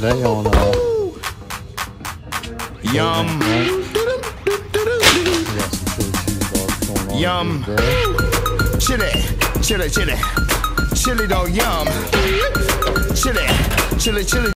today on uh, Yum. Yum. Chili, chili, chili. Chili dog yum. Chili, chili, chili.